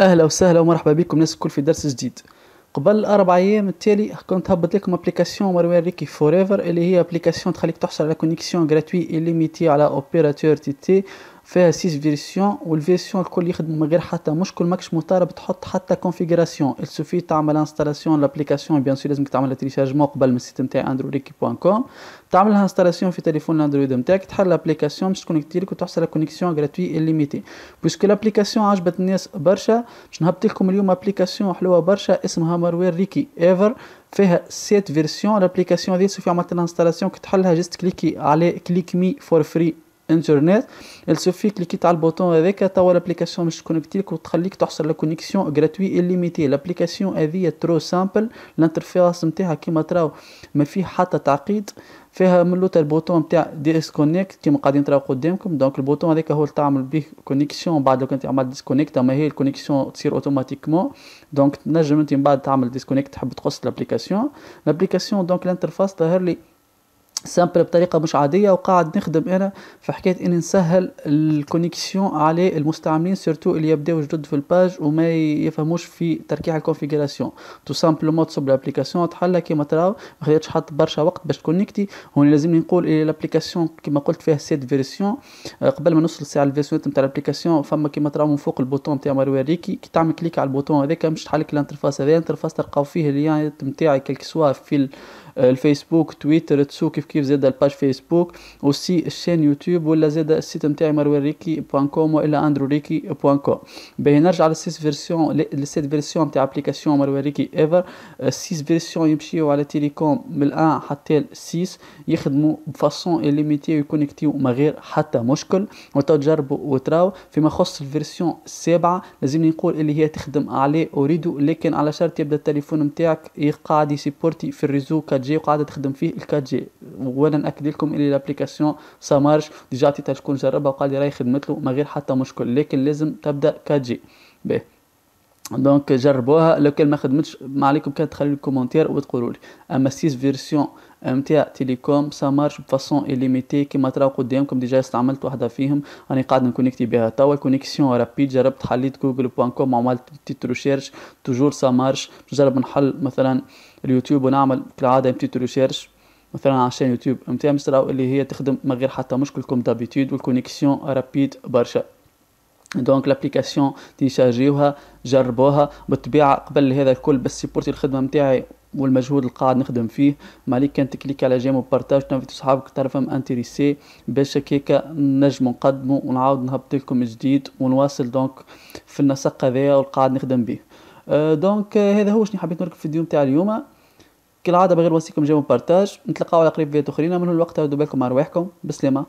أهلا وسهلا ومرحبا بكم ناس الكل في درس جديد. قبل أربع أيام التالي كنت هبط لكم application وريكي فور ايفر اللي هي application تخليك تحصل على connexion gratuite illimitée على opérateur تي تي فيها six versions وال versions الكل يخدم من غير حتى مشكل ماكش مطالب تحط حتى configuration ;sauf تعمل installation l'application bien sûr لازمك تعمل téléchargement قبل من ال site نتاعي اندرويد point com تعملها installation في تليفون الاندرويد نتاعك تحل l'application باش تكونيكتي لك وتحصل connexion gratuite illimitée puisque l'application عجبت الناس برشا باش نهبط لكم اليوم application حلوة برشا اسمها ماروير ريكي ايفر فيها sept versions l'application هذه سوفي عملت لها installation كي تحلها juste كليكي على click me for free internet السوفي كليكيت على ال bouton هذاك توا l'application باش تكونيكتي لك وتخليك تحصل ل connexion gratuite illimitée l'application هذه trop simple ال interface نتاعها كيما تراو ما فيه حتى تعقيد فيها من لوتا ال bouton نتاع disconnect كيما قاعدين تراو قدامكم donc ال bouton هذاك هو اللي تعمل به connexion بعد لو كنت عملت disconnect اما هي ال connexion تصير automatiquement donc تنجم انت من بعد تعمل disconnect تحب تقص ال application ال application donc ال interface ظهر لي simple بطريقة مش عادية وقاعد نخدم أنا في حكاية إني نسهل ال connexion على المستعملين surtout اللي يبداو جدد في ال page وما يفهموش في تركيح ال configuration tout simplement تصب ال application تحلها كيما تراو ما خدتش حط برشا وقت باش تكونيكتي هون لازم نقول ان ال application كيما قلت فيها sept versions قبل ما نوصل ساعه ال version نتاع ال application فما كيما تراو من فوق ال bouton نتاع Marwen Ricky كي تعمل clic على ال bouton هذاك مش تحلك ال interface هذا ال interface تلقاو فيه اللي نتاعي quel que soit في الفيسبوك تويتر تسو كيف كيف زاد ال page فيسبوك aussi ال chaîne يوتيوب ولا زاد ال site نتاعي Marwen Ricky point com وإلا Androricky point com باهي نرجع للسيس فيرسيون للسيت فيرسيون نتاع ابليكاسيون مرواريكي ايفر السيس فيرسيون يمشيو على تيليكوم من الآن حتى 6 يخدموا ب façon illimitée ويكونيكتيو من غير حتى مشكل وتو تجربوا وتراو. فيما يخص ال version السابعة لازم نقول اللي هي تخدم عليه Ooredoo لكن على شرط يبدأ التليفون نتاعك قاعد يسيبورتي في ال réseau 4G وقاعدة تخدم فيه ال 4G وأنا ناكد لكم إن ال application ça marche déjà عطيتها شكون جربها وقال لي راهي خدمت له من غير حتى مشكل لكن لازم تبدأ 4G باهي donc جربوها. لو كان ما خدمتش ما عليكم كان تخلي لي commentaire وتقولوا لي. أما 6 versions نتاع تيليكوم ça marche ب façon illimitée كيما تراو قدامكم déjà استعملت واحدة فيهم. راني قاعد نكونيكتي بها. توا ال connexion rapide جربت حليت جوجل point com وعملت petite recherche toujours ça marche نجرب نحل مثلا اليوتيوب ونعمل كالعادة petite recherche مثلا على chaîne يوتيوب نتاع مستراو اللي هي تخدم من غير حتى مشكل comme d'habitude وال connexion rapide برشا. donc l'application تيشارجيوها جربوها بالطبيعة قبل هذا الكل بس سيبورتي الخدمة نتاعي والمجهود اللي قاعد نخدم فيه. ما عليك كان تكليك على j'aime و partage ت invite صحابك تعرفهم intéressés باش هكاكا نجمو نقدمو ونعاود نهبط لكم جديد ونواصل donc في النسق هذايا والقاعد نخدم به أه donc هذا هو شنو حبيت نوريكم في الفيديو نتاع اليوم. كالعادة بغير وصيكم j'aime و partage نتلقاو على قريب فيديو أخرين من الوقت ردوا بالكم مع رواحكم بسلامة.